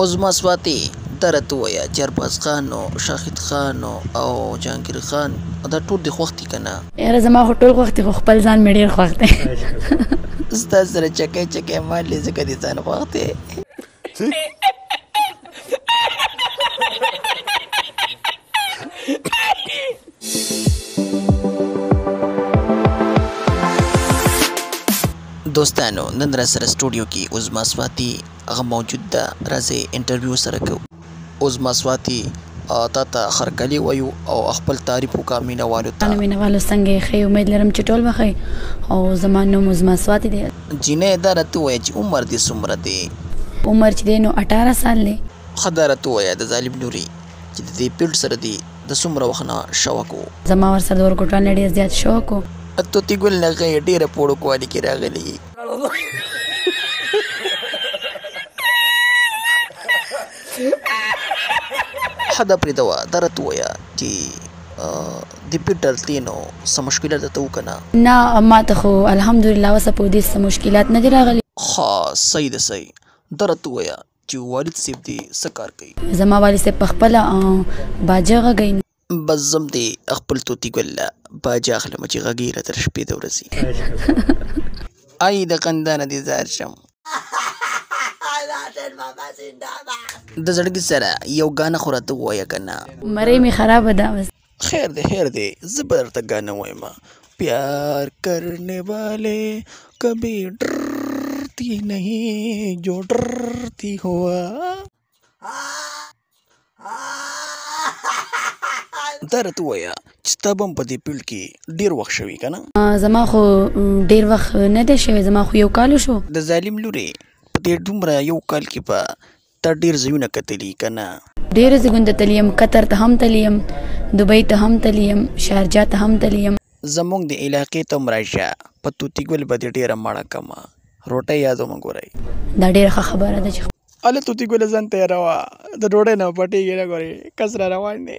عظماسواتی دا راته ووایه جرباز خان او شاخید خان او جهانګیر خان دا ټول دی خوښ دي کنه. یاره زما خو ټول خوښ دي خو خپل ځان مې ډیر خوښ دی. ستا سره چکۍ چکۍ مال دی ځکه دې ځان خوښ دی. دوستانو نن راسره سټوډیو کې عظماسواتی. هغه موجود ده راځی انټرویو ورسره کو. عظما سواتی تاته خرکلی وایو او خپل تعریف وکړه مینه والو ته. منه مینه والو څنګه یی ښه یی امید لرم چی ټول به ښه یی او زما نوم عظما سواتی دی. جینۍ دا راته ووایه چی عمر دی څومره دی. عمر چی دی نو اټاره سال دی. ښه دا راته ووایه د ظالم لوری چی د دی پیلډ سره دی د څومره وخت نه شوق وو. زما ورسره د ورکوټان نه ډیر زیات شوق وو. توتی ګل نغه یی ډیره په وړوکوالي کی راغلی یی. حد پرې دوا درت ویا چې د پیټر تینو سم مشکل ده ته وکنه نه ما ته خو الحمدلله وسه په دې سم مشکلات نه دی راغلي خا صحیح ده صحیح درت ویا چې والد صاحب دې سکار کوي زما والد صاحب په خپل باجه غږی بس زم دی خپل توتی ګل لا باج اخلم چې غږی را تر شپې د ورځي آی د قندان دي زار شم د زړګي سره یو غانه خو راته وایه کنه مری می خراب ده بس خیر دی خیر دی زه به درته غانه وایم پیار کرنے والے کبھی ډرتی نہیں جو ډرتی ہوا دا راته ووایه چې ستا به هم په دې پیلډ کې ډېر وخت شوی که نه زما خو ډېر وخت نه دی شوی زما خو یو کال وشو د ظالم لورې په دې دومره یو کال کې به تا ډېر ځایونه کتلي که نه ډېر ځایونه تللی یم قطر ته هم تللی یم دوبۍ ته هم تللی یم شارجا ته هم تللی یم زمونږ د علاقې ته هم راشه په توتي ګل به دې ډېره مړه کړم روټۍ یاد ومه ګورئ دا ډېره ښه خبره ده چې اله توتی ګل ځان ته روا د ډوډۍ نه پټیږي نه ګوري کس را روان دی